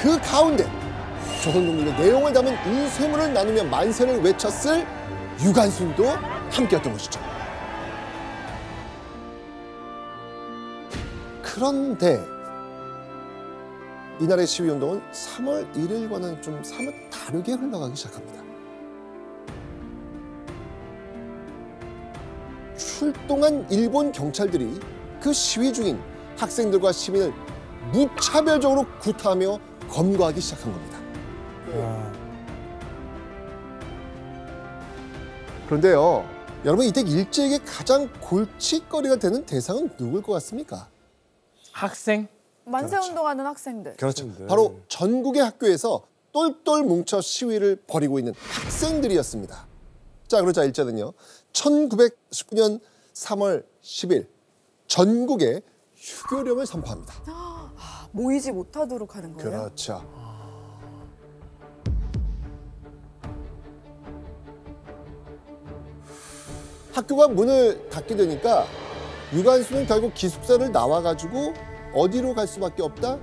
그 가운데 조선독립의 내용을 담은 인쇄물을 나누며 만세를 외쳤을 유관순도 함께였던 것이죠. 그런데 이날의 시위운동은 3월 1일과는 좀 사뭇 다르게 흘러가기 시작합니다. 출동한 일본 경찰들이 그 시위 중인 학생들과 시민을 무차별적으로 구타하며 검거하기 시작한 겁니다. 아, 그런데요, 여러분 이때 일제에게 가장 골칫거리가 되는 대상은 누굴 것 같습니까? 학생? 만세 운동하는 학생들. 그렇죠. 학생들. 바로 전국의 학교에서 똘똘 뭉쳐 시위를 벌이고 있는 학생들이었습니다. 자, 그러자 일제는요. 1919년 3월 10일 전국에 휴교령을 선포합니다. 모이지 못하도록 하는 거예요. 그렇죠. 학교가 문을 닫게 되니까 유관수는 결국 기숙사를 나와가지고 어디로 갈 수밖에 없다?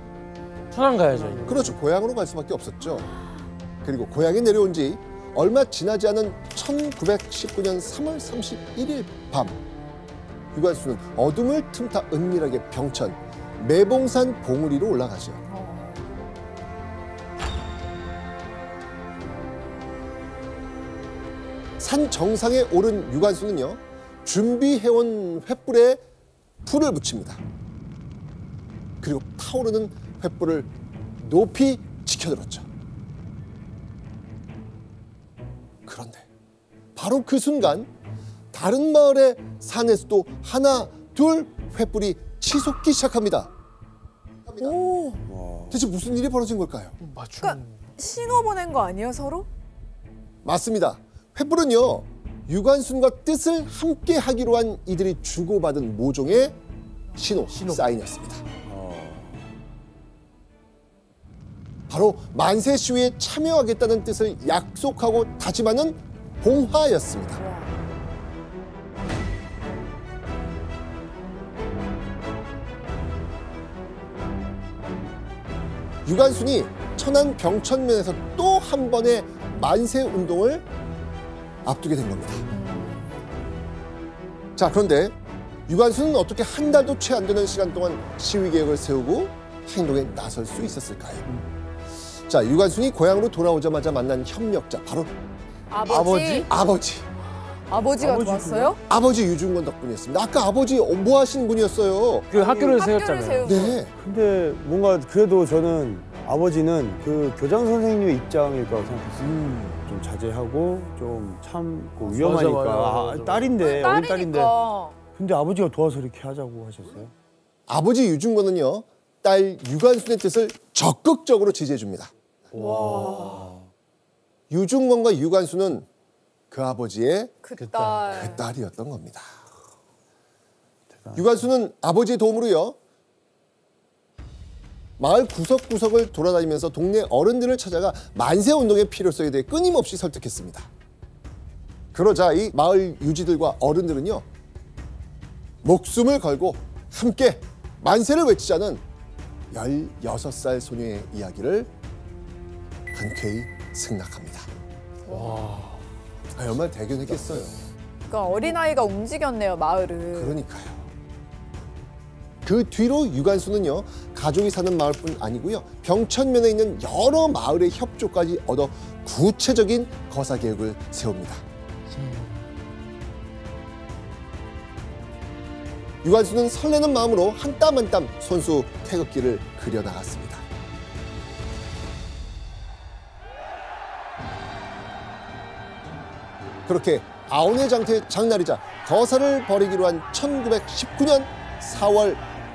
천안 가야죠. 그렇죠. 고향으로 갈 수밖에 없었죠. 그리고 고향에 내려온 지 얼마 지나지 않은 1919년 3월 31일 밤 유관수는 어둠을 틈타 은밀하게 병천 매봉산 봉우리로 올라가죠. 어. 산 정상에 오른 유관수는요 준비해온 횃불에 불을 붙입니다. 그리고 타오르는 횃불을 높이 지켜들었죠. 그런데 바로 그 순간 다른 마을의 산에서도 하나 둘 횃불이 치솟기 시작합니다. 오, 대체 무슨 일이 벌어진 걸까요? 맞춤. 그러니까 신호 보낸 거 아니에요 서로? 맞습니다. 횃불은요 유관순과 뜻을 함께 하기로 한 이들이 주고받은 모종의 신호, 사인이었습니다. 바로 만세 시위에 참여하겠다는 뜻을 약속하고 다짐하는 봉화였습니다. 유관순이 천안 병천면에서 또 한 번의 만세 운동을 앞두게 된 겁니다. 자, 그런데 유관순은 어떻게 한 달도 채 안 되는 시간 동안 시위 계획을 세우고 행동에 나설 수 있었을까요? 자, 유관순이 고향으로 돌아오자마자 만난 협력자 바로 아버지? 아버지, 아버지가 아버지구나. 도왔어요? 아버지 유중권 덕분이었습니다. 아까 아버지 어, 뭐 하신 분이었어요? 그 학교를 세웠잖아요. 네, 근데 뭔가 그래도 저는 아버지는 그 교장 선생님의 입장일 거라고 생각했어요. 좀 자제하고 좀 참고 위험하니까 맞아, 맞아, 맞아. 아, 딸인데 어린 딸인데 딸이니까. 근데 아버지가 도와서 이렇게 하자고 하셨어요. 아버지 유중권은요 딸 유관순의 뜻을 적극적으로 지지해 줍니다. 유중권과 유관순은 그 아버지의 그 그 딸. 딸이었던 겁니다. 유관순은 아버지의 도움으로요. 마을 구석구석을 돌아다니면서 동네 어른들을 찾아가 만세 운동의 필요성에 대해 끊임없이 설득했습니다. 그러자 이 마을 유지들과 어른들은요. 목숨을 걸고 함께 만세를 외치자는 16살 소녀의 이야기를 흔쾌히 승낙합니다. 아, 얼마나 대견했겠어요. 그러니까 어린아이가 움직였네요 마을을. 그러니까요. 그 뒤로 유관수는요 가족이 사는 마을뿐 아니고요 병천면에 있는 여러 마을의 협조까지 얻어 구체적인 거사 계획을 세웁니다. 유관수는 설레는 마음으로 한 땀 한 땀 손수 태극기를 그려 나갔습니다. 그렇게 아오네 장태 장날이자 거사를 벌이기로 한 1919년 4월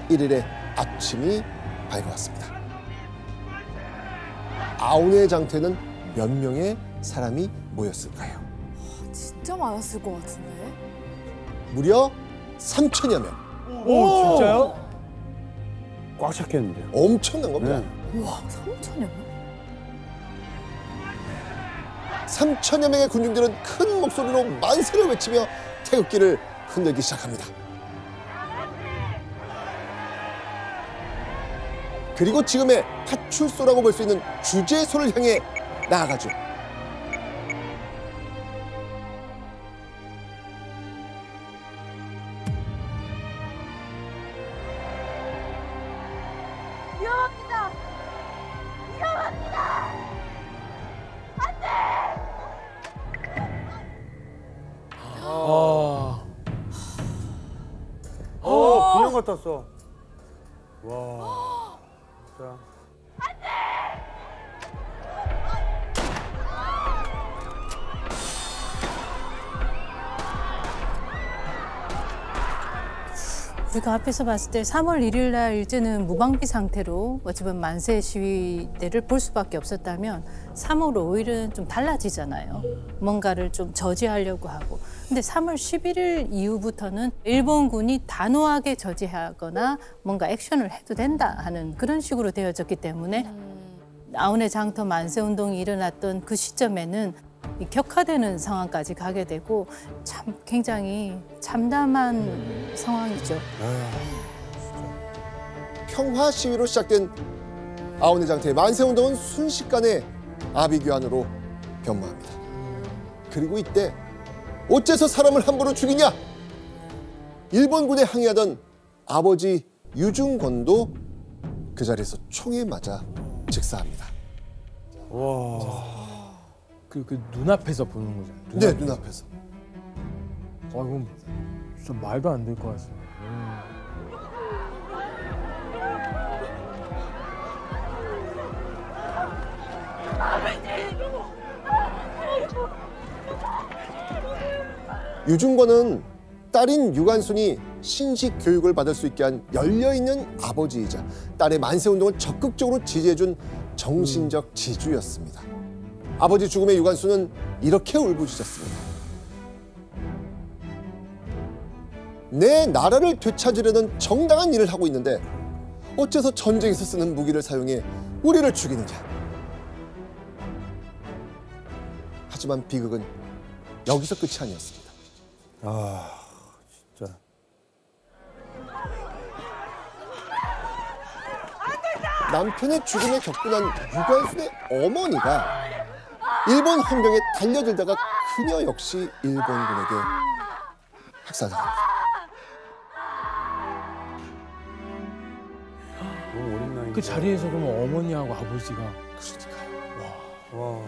1일의 아침이 밝아왔습니다. 아오네 장태는 몇 명의 사람이 모였을까요? 진짜 많았을 것 같은데. 무려 3천여 명. 오, 진짜요? 꽉 찼겠는데요. 엄청난 겁니다. 네. 우와 3천여 명? 3천여 명의 군중들은 큰 목소리로 만세를 외치며 태극기를 흔들기 시작합니다. 그리고 지금의 파출소라고 볼 수 있는 주재소를 향해 나아가죠. 어, 갖다 써. 와. 진짜. 우리가 앞에서 봤을 때 3월 1일 날 일제는 무방비 상태로 어찌 보면 만세 시위대를 볼 수밖에 없었다면 3월 5일은 좀 달라지잖아요. 뭔가를 좀 저지하려고 하고. 근데 3월 11일 이후부터는 일본군이 단호하게 저지하거나 뭔가 액션을 해도 된다 하는 그런 식으로 되어졌기 때문에 아운의 장터 만세 운동이 일어났던 그 시점에는 이 격화되는 상황까지 가게 되고 참 굉장히 참담한 상황이죠. 평화 시위로 시작된 아오네 장터의 만세 운동은 순식간에 아비규환으로 변모합니다. 그리고 이때 어째서 사람을 함부로 죽이냐? 일본군에 항의하던 아버지 유중권도 그 자리에서 총에 맞아 즉사합니다. 와. 그, 그 눈앞에서 보는 거죠. 네, 눈앞에서. 눈앞에서. 아, 이건 진짜 말도 안 될 것 같습니다. 음. 유중권은 딸인 유관순이 신식 교육을 받을 수 있게 한 열려있는 아버지이자 딸의 만세 운동을 적극적으로 지지해준 정신적 지주였습니다. 아버지 죽음의 유관순은 이렇게 울부짖었습니다. 내 나라를 되찾으려는 정당한 일을 하고 있는데 어째서 전쟁에서 쓰는 무기를 사용해 우리를 죽이느냐. 하지만 비극은 여기서 끝이 아니었습니다. 아, 진짜. 남편의 죽음에 격분한 유관순의 어머니가 일본 헌병에 달려들다가 그녀 역시 일본군에게 학살당합니다. 너무 어린 나이. 그 자리에서 그러면 어머니하고 아버지가 와.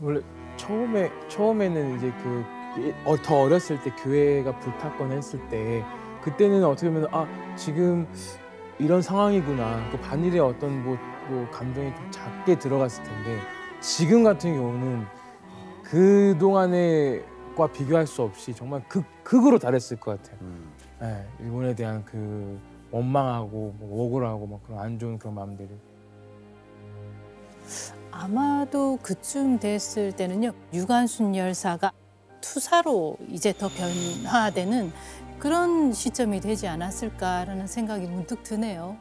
원래 처음에 처음에는 이제 그 어, 더 어렸을 때 교회가 불탔거나 했을 때 그때는 어떻게 보면 아 지금 이런 상황이구나 그 반일의 어떤 뭐, 뭐 감정이 좀 작게 들어갔을 텐데 지금 같은 경우는 그 동안에과 비교할 수 없이 정말 극 극으로 달했을 것 같아요. 음. 예, 일본에 대한 그 원망하고 뭐 억울하고 막 그런 안 좋은 그런 마음들이. 아마도 그쯤 됐을 때는요 유관순 열사가 투사로 이제 더 변화되는 그런 시점이 되지 않았을까라는 생각이 문득 드네요.